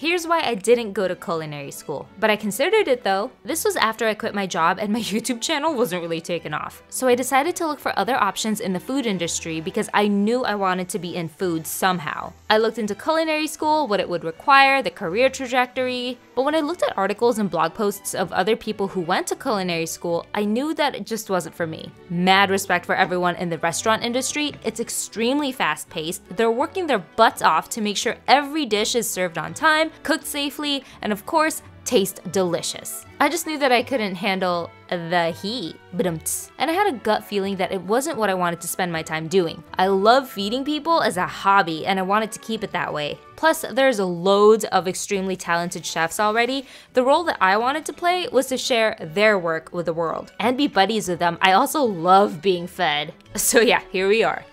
Here's why I didn't go to culinary school, but I considered it though. This was after I quit my job and my YouTube channel wasn't really taken off. So I decided to look for other options in the food industry because I knew I wanted to be in food somehow. I looked into culinary school, what it would require, the career trajectory, but when I looked at articles and blog posts of other people who went to culinary school, I knew that it just wasn't for me. Mad respect for everyone in the restaurant industry, it's extremely fast paced, they're working their butts off to make sure every dish is served on time, cooked safely, and of course, taste delicious. I just knew that I couldn't handle the heat. And I had a gut feeling that it wasn't what I wanted to spend my time doing. I love feeding people as a hobby and I wanted to keep it that way. Plus, there's loads of extremely talented chefs already. The role that I wanted to play was to share their work with the world and be buddies with them. I also love being fed. So yeah, here we are.